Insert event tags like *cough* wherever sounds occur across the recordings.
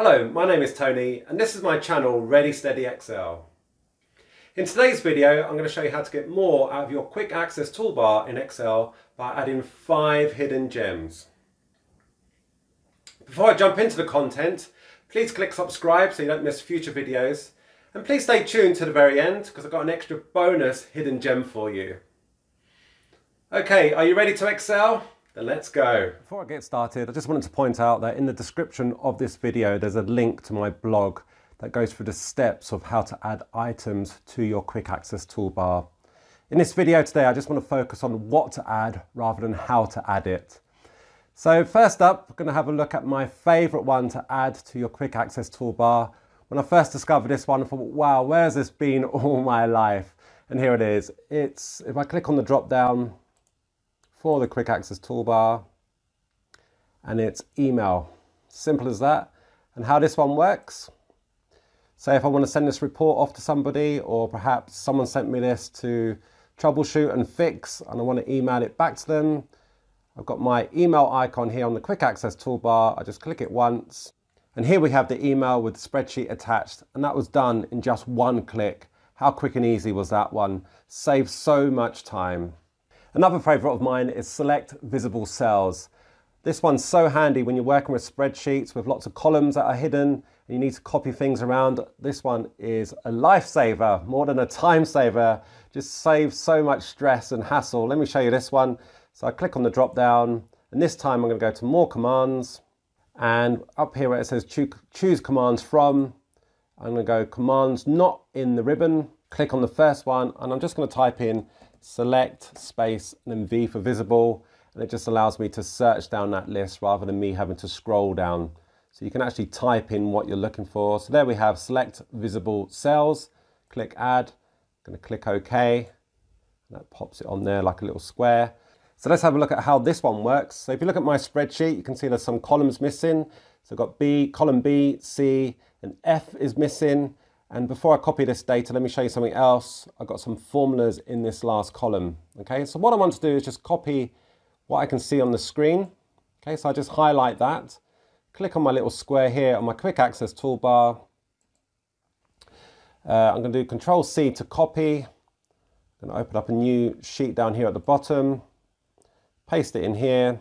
Hello, my name is Tony and this is my channel Ready Steady Excel. In today's video I'm going to show you how to get more out of your quick access toolbar in Excel by adding five hidden gems. Before I jump into the content, please click subscribe so you don't miss future videos and please stay tuned to the very end because I've got an extra bonus hidden gem for you. Okay, are you ready to excel? Let's go. Before I get started, I just wanted to point out that in the description of this video, there's a link to my blog that goes through the steps of how to add items to your quick access toolbar. In this video today, I just want to focus on what to add rather than how to add it. So first up, we're going to have a look at my favorite one to add to your quick access toolbar. When I first discovered this one, I thought, wow, where's this been *laughs* all my life? And here it is. It's, if I click on the drop down, for the quick access toolbar and it's email. Simple as that. And how this one works. Say if I want to send this report off to somebody or perhaps someone sent me this to troubleshoot and fix and I want to email it back to them. I've got my email icon here on the quick access toolbar. I just click it once and here we have the email with the spreadsheet attached and that was done in just one click. How quick and easy was that one? Saved so much time. Another favorite of mine is select visible cells. This one's so handy when you're working with spreadsheets with lots of columns that are hidden and you need to copy things around. This one is a lifesaver more than a time saver. Just saves so much stress and hassle. Let me show you this one. So I click on the drop down and this time I'm going to go to more commands and up here where it says choose commands from, I'm going to go commands not in the ribbon. Click on the first one and I'm just going to type in select space and then V for visible and it just allows me to search down that list rather than me having to scroll down. So you can actually type in what you're looking for. So there we have select visible cells, click add, I'm going to click OK. That pops it on there like a little square. So let's have a look at how this one works. So if you look at my spreadsheet, you can see there's some columns missing. So I've got B, column B, C, and F is missing. And before I copy this data, let me show you something else. I've got some formulas in this last column. Okay, so what I want to do is just copy what I can see on the screen. Okay, so I just highlight that, click on my little square here on my quick access toolbar. Uh, I'm going to do Control C to copy. I'm to open up a new sheet down here at the bottom, paste it in here.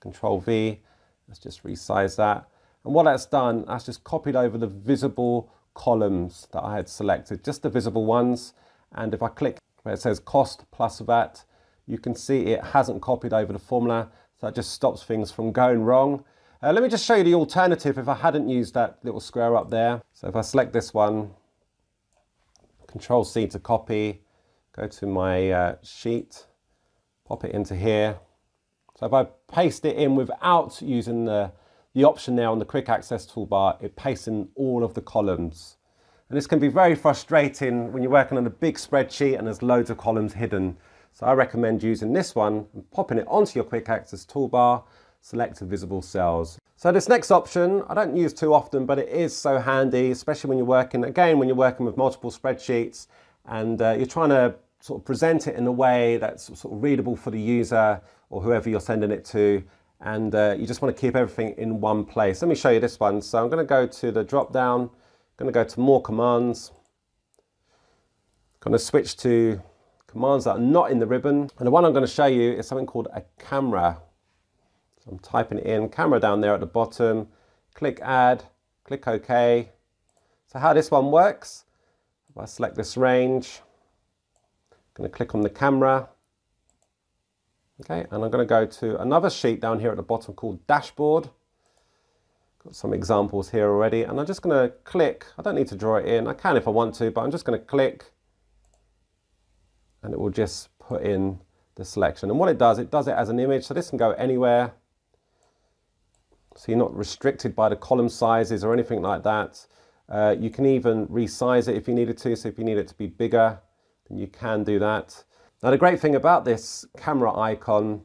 Control V. Let's just resize that. And what that's done, that's just copied over the visible columns that I had selected, just the visible ones. And if I click where it says cost plus VAT, you can see it hasn't copied over the formula. So that just stops things from going wrong. Uh, let me just show you the alternative if I hadn't used that little square up there. So if I select this one, Control C to copy, go to my uh, sheet, pop it into here. So if I paste it in without using the the option there on the quick access toolbar, it pastes in all of the columns. And this can be very frustrating when you're working on a big spreadsheet and there's loads of columns hidden. So I recommend using this one and popping it onto your quick access toolbar, select visible cells. So this next option, I don't use too often, but it is so handy, especially when you're working, again, when you're working with multiple spreadsheets and uh, you're trying to sort of present it in a way that's sort of readable for the user or whoever you're sending it to and uh, you just want to keep everything in one place. Let me show you this one. So I'm going to go to the drop down, going to go to more commands, going to switch to commands that are not in the ribbon. And the one I'm going to show you is something called a camera. So I'm typing in camera down there at the bottom, click add, click OK. So how this one works, if I select this range, I'm going to click on the camera, Okay, and I'm going to go to another sheet down here at the bottom called dashboard. Got some examples here already, and I'm just going to click. I don't need to draw it in. I can if I want to, but I'm just going to click, and it will just put in the selection. And what it does, it does it as an image, so this can go anywhere. So you're not restricted by the column sizes or anything like that. Uh, you can even resize it if you needed to. So if you need it to be bigger, then you can do that. Now the great thing about this camera icon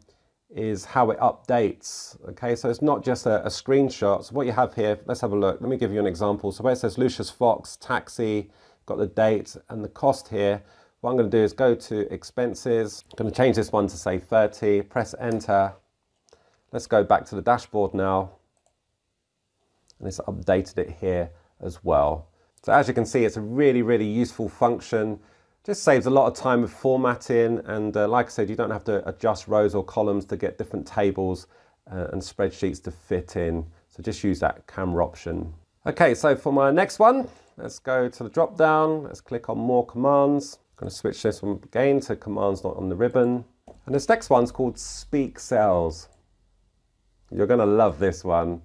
is how it updates. Okay, so it's not just a, a, screenshot. So what you have here, let's have a look. Let me give you an example. So where it says Lucius Fox, taxi, got the date and the cost here. What I'm going to do is go to expenses. I'm going to change this one to say 30, press enter. Let's go back to the dashboard now. and it's updated it here as well. So as you can see, it's a really, really useful function. Just saves a lot of time with formatting. And uh, like I said, you don't have to adjust rows or columns to get different tables uh, and spreadsheets to fit in. So just use that camera option. Okay, so for my next one, let's go to the drop down. Let's click on more commands. I'm gonna switch this one again to commands not on the ribbon. And this next one's called Speak Cells. You're gonna love this one.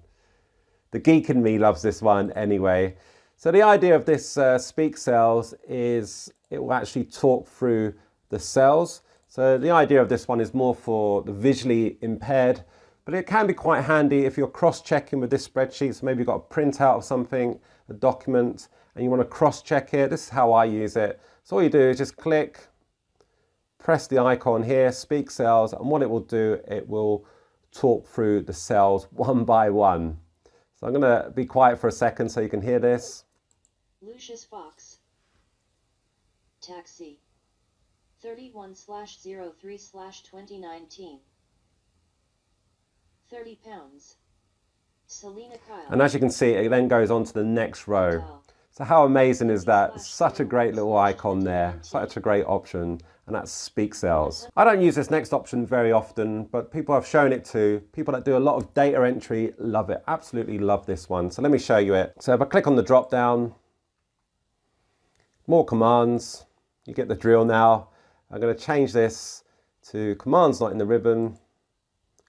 The geek in me loves this one anyway. So the idea of this uh, Speak Cells is it will actually talk through the cells. So the idea of this one is more for the visually impaired, but it can be quite handy if you're cross-checking with this spreadsheet. So maybe you've got a printout of something, a document, and you want to cross-check it. This is how I use it. So all you do is just click, press the icon here, Speak Cells, and what it will do, it will talk through the cells *laughs* one by one. So I'm going to be quiet for a second so you can hear this. Lucius Fox. Taxi. 31 slash 03 slash 2019. 30 pounds. Selina Kyle. And as you can see, it then goes on to the next row. So how amazing is that? Such a great little icon there, such a great option, and that's Speak Cells. I don't use this next option very often, but people I've shown it to. People that do a lot of data entry love it, absolutely love this one. So let me show you it. So if I click on the drop down, more commands, you get the drill now. I'm gonna change this to commands not in the ribbon.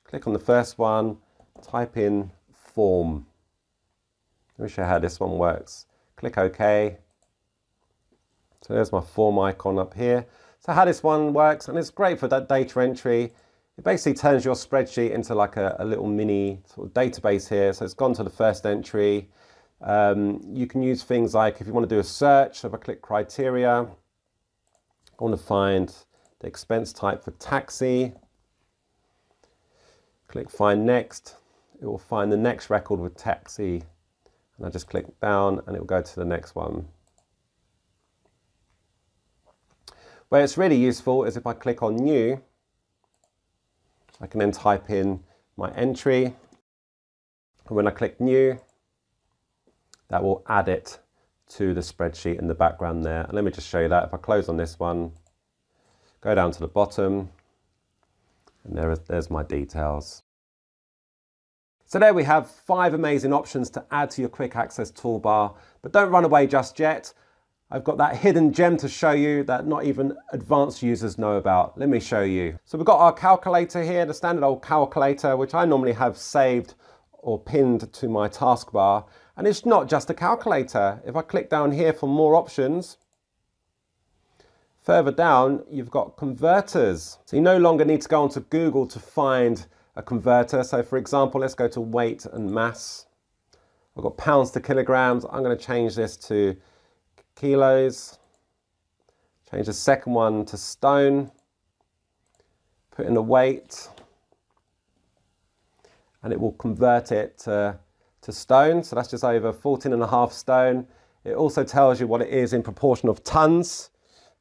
Click on the first one, type in form. Let me show you how this one works click OK. So there's my form icon up here. So how this one works, and it's great for that data entry. It basically turns your spreadsheet into like a, a little mini sort of database here. So it's gone to the first entry. Um, you can use things like if you want to do a search, so if I click criteria, I want to find the expense type for taxi. Click find next. It will find the next record with taxi and I just click down and it will go to the next one. Where it's really useful is if I click on new, I can then type in my entry. And when I click new, that will add it to the spreadsheet in the background there. And let me just show you that. If I close on this one, go down to the bottom, and there is, there's my details. So there we have five amazing options to add to your quick access toolbar, but don't run away just yet. I've got that hidden gem to show you that not even advanced users know about. Let me show you. So we've got our calculator here, the standard old calculator, which I normally have saved or pinned to my taskbar. And it's not just a calculator. If I click down here for more options, further down, you've got converters. So you no longer need to go onto Google to find a converter. So for example, let's go to weight and mass. I've got pounds to kilograms. I'm going to change this to kilos. Change the second one to stone. Put in the weight. And it will convert it to, to stone. So that's just over 14 and a half stone. It also tells you what it is in proportion of tons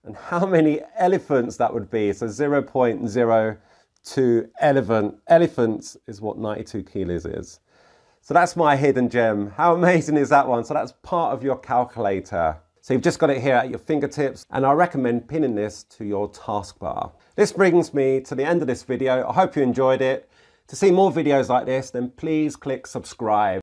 and how many elephants that would be. So 0.02 elephant. Elephants is what 92 kilos is. So that's my hidden gem. How amazing is that one? So that's part of your calculator. So you've just got it here at your fingertips and I recommend pinning this to your taskbar. This brings me to the end of this video. I hope you enjoyed it. To see more videos like this, then please click subscribe.